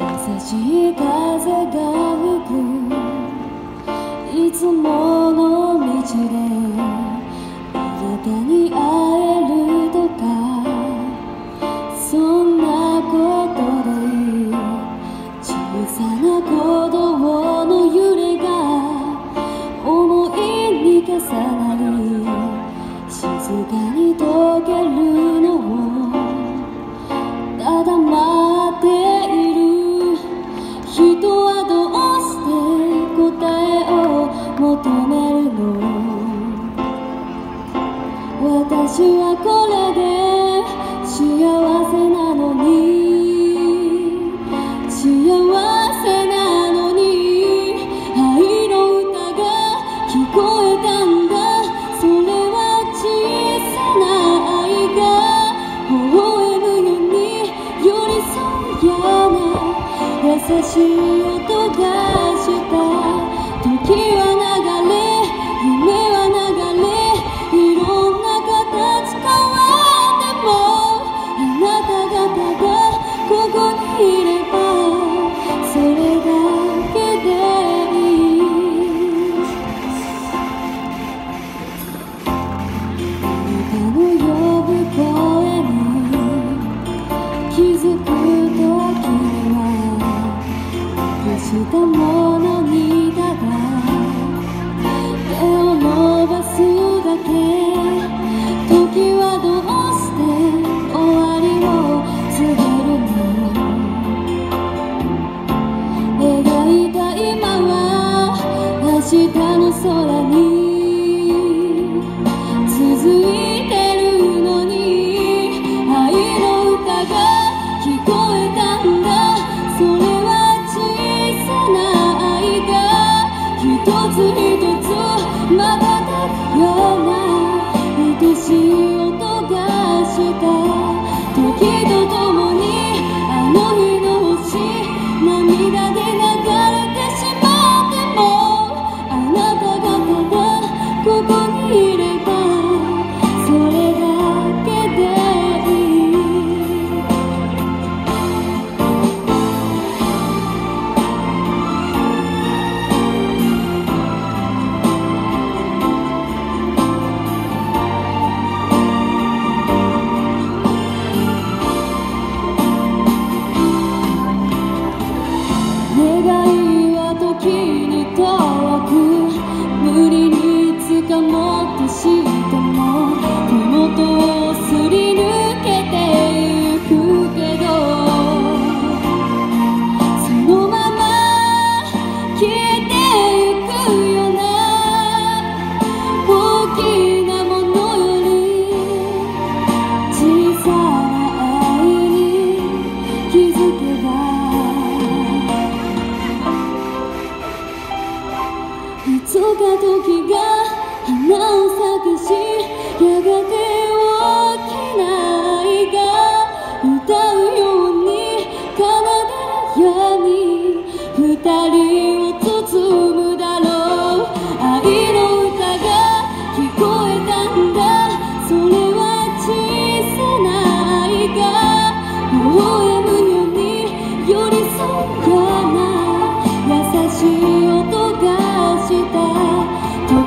優しい風が吹く。いつもの道であなたにこれで幸せなのに。幸せなのに。愛の歌が聞こえたんだ。それは小さな愛が。微笑むように寄り添うような。優しい音が。づく時にはなくしたものにただ手を伸ばすだけ時はどうして終わりを告げるの描いた今は明日の空に我自いつか時が花を咲かしやがて大きな愛が歌うように奏でるように二人を包むだろう。愛の歌が聞こえたんだそれは小さな愛が